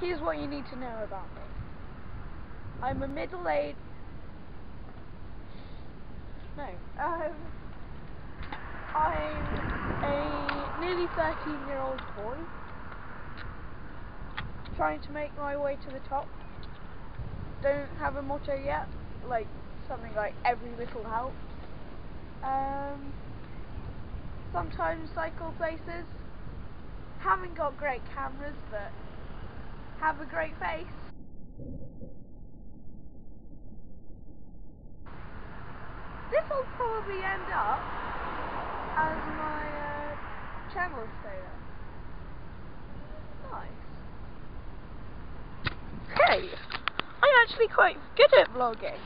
here's what you need to know about me. I'm a middle-aged... No. Um, I'm a nearly 13-year-old boy trying to make my way to the top. Don't have a motto yet, like something like every little helps. Um, sometimes cycle places. Haven't got great cameras, but have a great face. This will probably end up as my uh, channel status. Nice. Hey, I'm actually quite good at vlogging.